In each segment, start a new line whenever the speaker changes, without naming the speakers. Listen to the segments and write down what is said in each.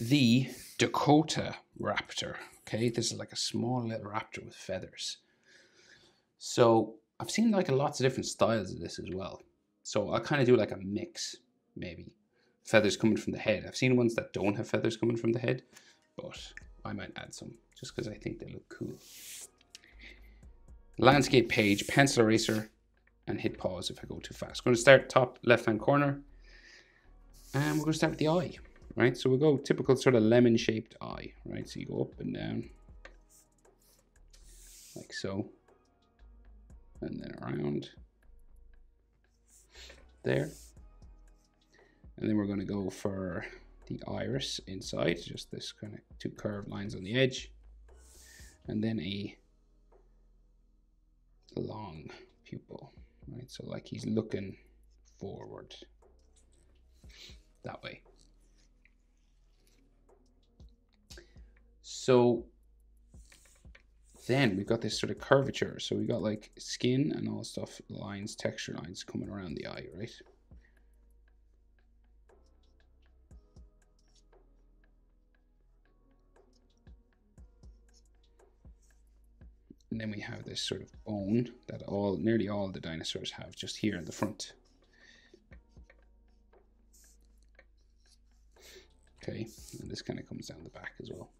the Dakota Raptor. Okay, this is like a small little raptor with feathers. So I've seen like lots of different styles of this as well. So I'll kind of do like a mix, maybe. Feathers coming from the head. I've seen ones that don't have feathers coming from the head, but I might add some just because I think they look cool. Landscape page, pencil eraser, and hit pause if I go too fast. I'm going to start top left hand corner. And we're going to start with the eye, right? So we'll go typical sort of lemon shaped eye, right? So you go up and down like so. And then around there. And then we're going to go for the iris inside, just this kind of two curved lines on the edge. And then a long pupil, right? So like he's looking forward that way. So then we've got this sort of curvature. So we got like skin and all stuff, lines, texture lines coming around the eye, right? And then we have this sort of bone that all, nearly all the dinosaurs have just here in the front. Okay, and this kind of comes down the back as well.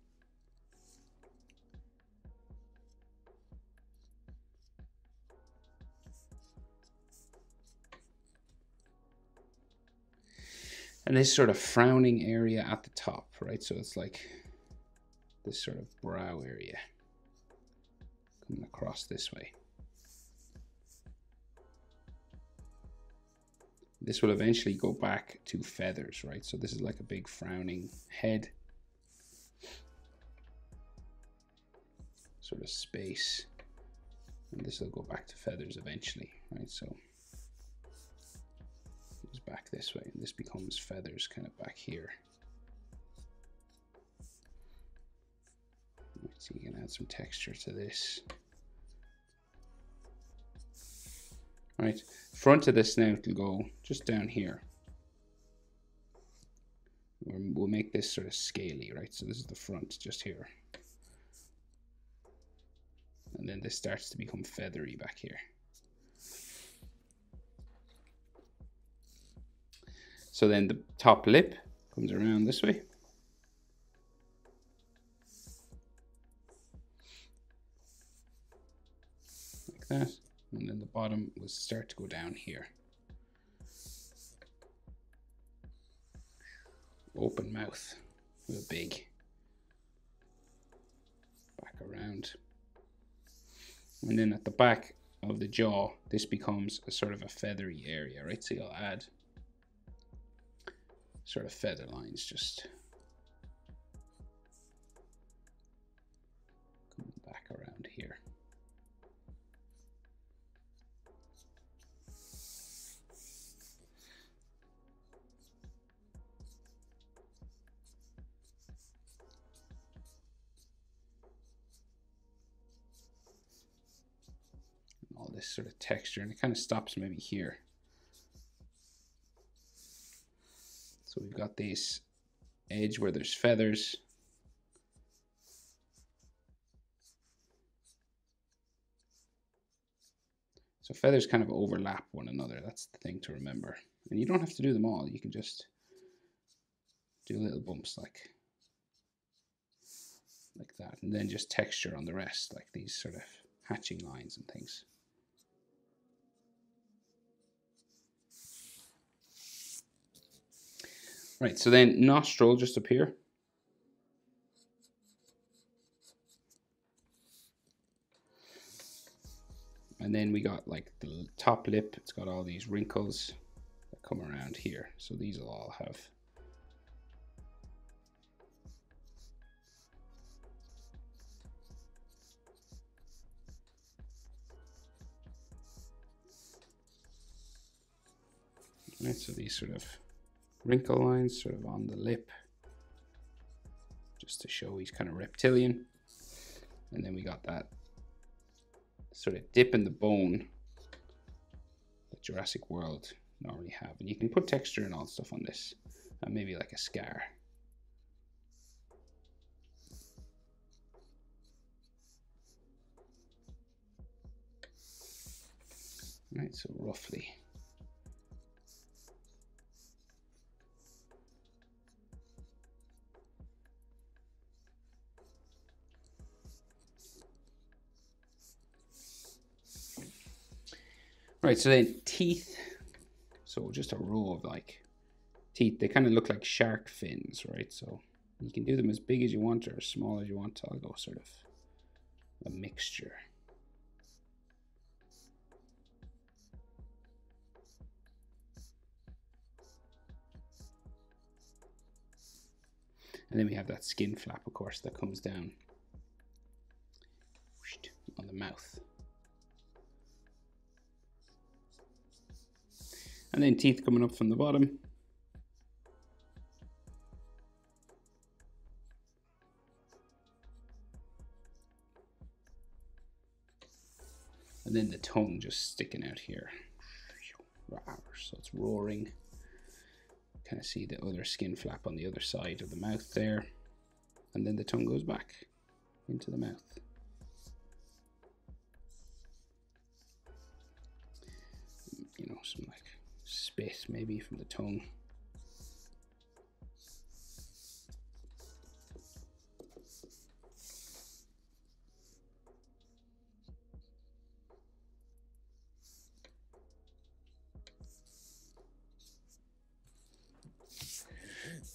And this sort of frowning area at the top, right? So it's like this sort of brow area coming across this way. This will eventually go back to feathers, right? So this is like a big frowning head. Sort of space. And this will go back to feathers eventually, right? So back this way. And this becomes feathers kind of back here. So you can add some texture to this. right? Front of the snout will go just down here. We'll make this sort of scaly, right? So this is the front just here. And then this starts to become feathery back here. So then the top lip comes around this way. Like that and then the bottom will start to go down here. Open mouth a big back around. And then at the back of the jaw, this becomes a sort of a feathery area, right? So you'll add sort of feather lines just coming back around here. All this sort of texture and it kind of stops maybe here. So we've got this edge where there's feathers. So feathers kind of overlap one another. That's the thing to remember. And you don't have to do them all. You can just do little bumps like like that. And then just texture on the rest, like these sort of hatching lines and things. Right, so then nostril just here. And then we got like the top lip, it's got all these wrinkles that come around here. So these will all have Right, so these sort of wrinkle lines sort of on the lip just to show he's kind of reptilian. And then we got that sort of dip in the bone that Jurassic World normally have. And you can put texture and all stuff on this, and maybe like a scar. Right, so roughly Right, hmm. so then teeth. So just a row of like teeth. They kind of look like shark fins, right? So you can do them as big as you want or as small as you want. I'll go sort of a mixture. And then we have that skin flap, of course, that comes down on the mouth. And then teeth coming up from the bottom. And then the tongue just sticking out here. So it's roaring. Kind of see the other skin flap on the other side of the mouth there. And then the tongue goes back into the mouth. You know, some like spit maybe from the tongue.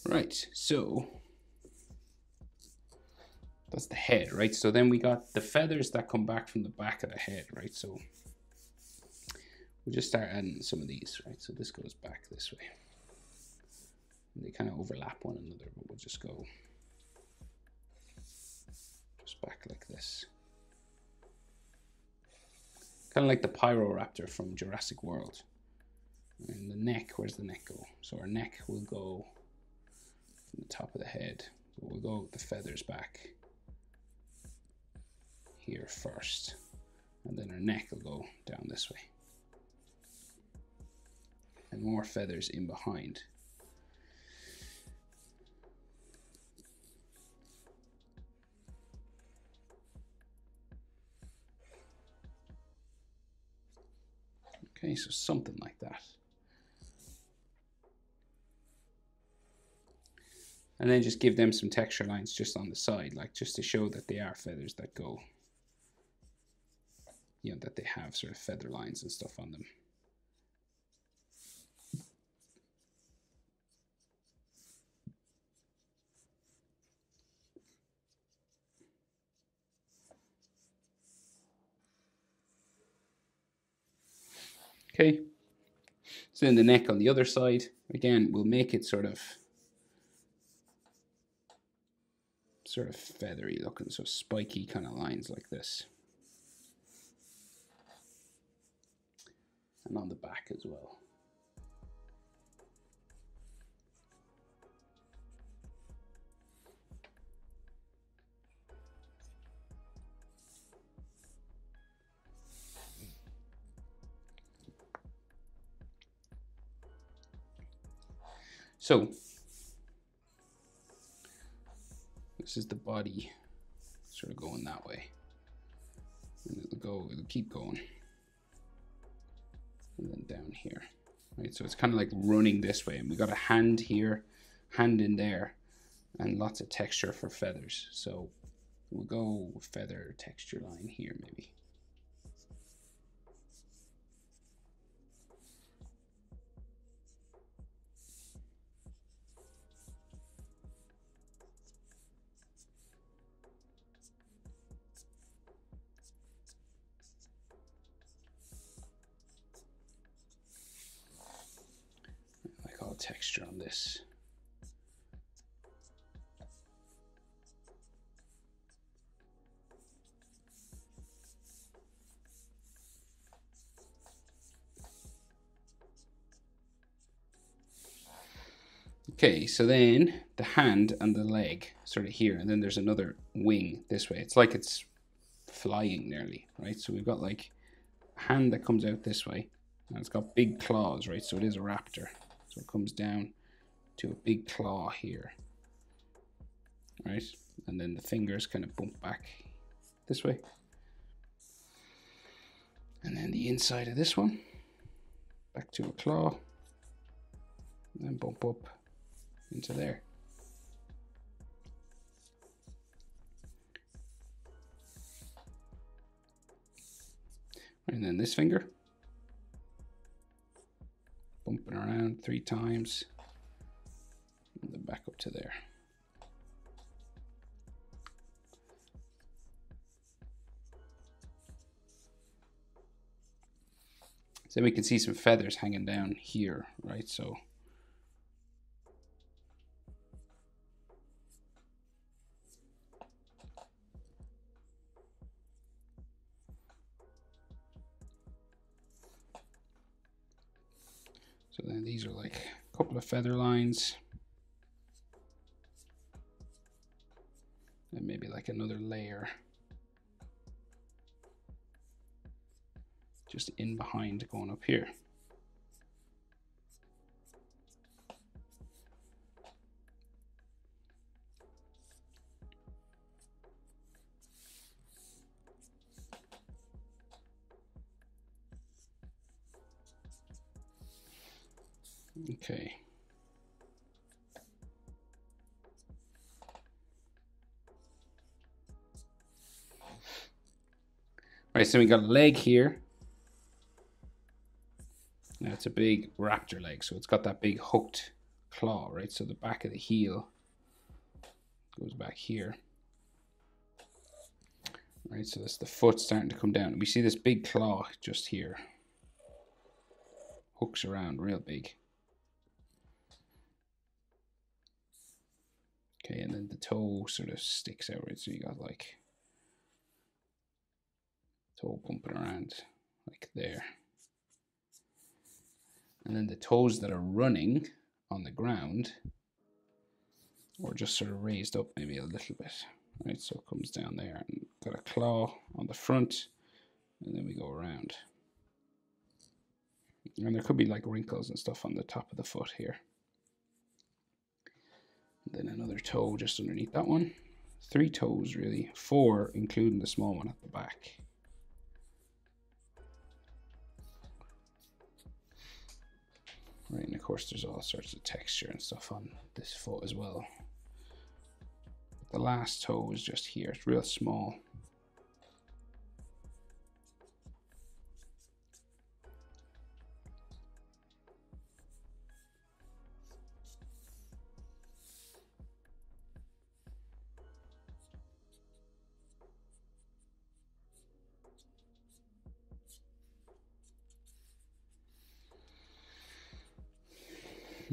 Right, so that's the head, right? So then we got the feathers that come back from the back of the head, right? So we'll just start adding some of these, right? So this goes back this way. And they kind of overlap one another, but we'll just go just back like this. Kind of like the Pyroraptor from Jurassic World. And the neck, where's the neck go? So our neck will go from the top of the head. But we'll go the feathers back here first. And then our neck will go down this way and more feathers in behind. Okay, so something like that. And then just give them some texture lines just on the side, like just to show that they are feathers that go, you know, that they have sort of feather lines and stuff on them. Okay. So then the neck on the other side, again, we'll make it sort of sort of feathery looking, so spiky kind of lines like this. And on the back as well. So this is the body sort of going that way. And it'll go, it'll keep going. And then down here. Right, so it's kind of like running this way. And we got a hand here, hand in there, and lots of texture for feathers. So we'll go feather texture line here maybe. Texture on this. Okay, so then the hand and the leg sort of here, and then there's another wing this way. It's like it's flying nearly, right? So we've got like a hand that comes out this way, and it's got big claws, right? So it is a raptor. So it comes down to a big claw here, right? And then the fingers kind of bump back this way. And then the inside of this one, back to a claw, and then bump up into there. And then this finger, bumping around three times, and then back up to there. So we can see some feathers hanging down here, right? So So then these are like a couple of feather lines. And maybe like another layer. just in behind going up here. Right, so we got a leg here. Now it's a big raptor leg, so it's got that big hooked claw, right? So the back of the heel goes back here. Right, so that's the foot starting to come down. We see this big claw just here. Hooks around real big. Okay, and then the toe sort of sticks out, right? So you got like toe bumping around like there. And then the toes that are running on the ground or just sort of raised up maybe a little bit. Right, so it comes down there and got a claw on the front and then we go around. And there could be like wrinkles and stuff on the top of the foot here. And then another toe just underneath that one. Three toes really, four including the small one at the back. Right, and of course there's all sorts of texture and stuff on this foot as well. the last toe is just here, it's real small.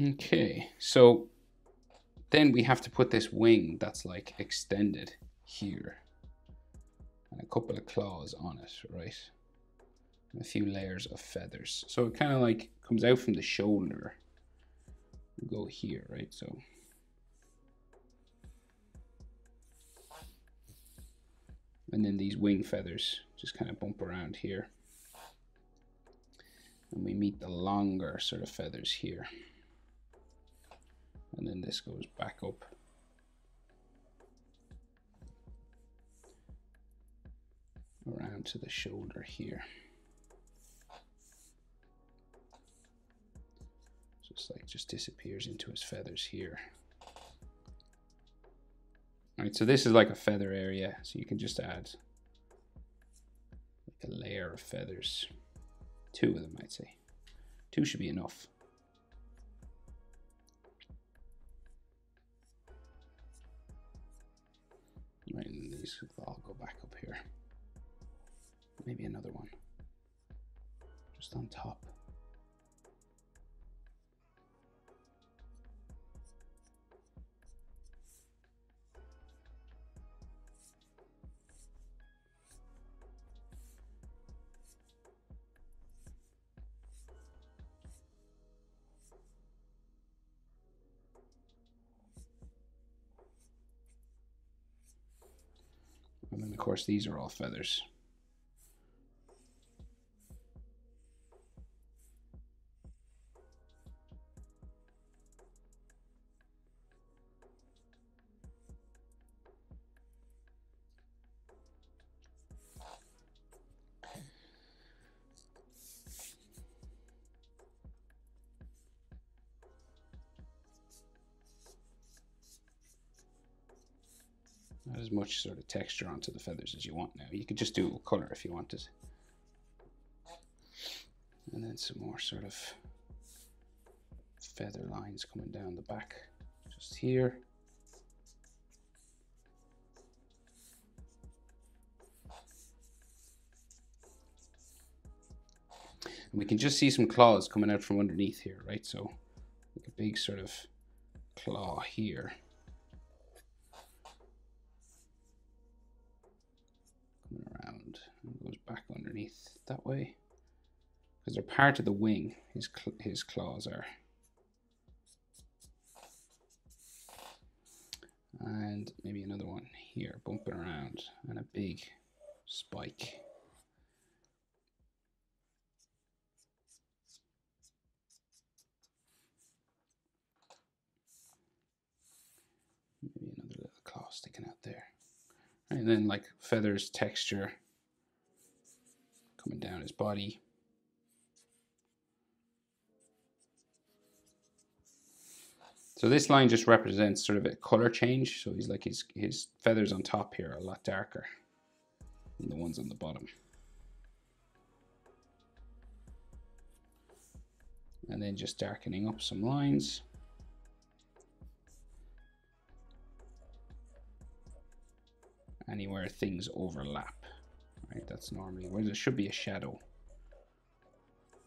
Okay, so then we have to put this wing that's like extended here and a couple of claws on it, right? And a few layers of feathers. So it kind of like comes out from the shoulder. go here, right? So and then these wing feathers just kind of bump around here. And we meet the longer sort of feathers here and then this goes back up. Around to the shoulder here. Just like just disappears into his feathers here. All right so this is like a feather area so you can just add like a layer of feathers. Two of them I'd say. Two should be enough Right, and these all go back up here. Maybe another one. Just on top. And then of course these are all feathers. Much sort of texture onto the feathers as you want now. You could just do color if you wanted. And then some more sort of feather lines coming down the back just here. And we can just see some claws coming out from underneath here, right? So like a big sort of claw here. That way. Because they're part of the wing, his, his claws are. And maybe another one here, bumping around, and a big spike. Maybe another little claw sticking out there. And then like feathers, texture coming down his body. So this line just represents sort of a color change. So he's like his, his feathers on top here are a lot darker than the ones on the bottom. And then just darkening up some lines. anywhere things overlap. Right, that's normally where there should be a shadow.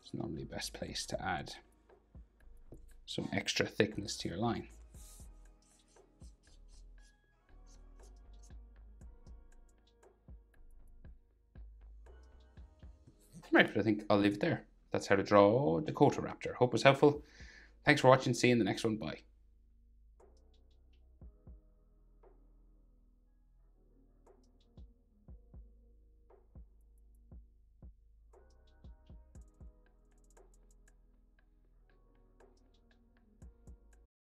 It's normally best place to add some extra thickness to your line. Right, but I think I'll leave it there. That's how to draw Dakotaraptor. Hope was helpful. Thanks for watching. See you in the next one. Bye.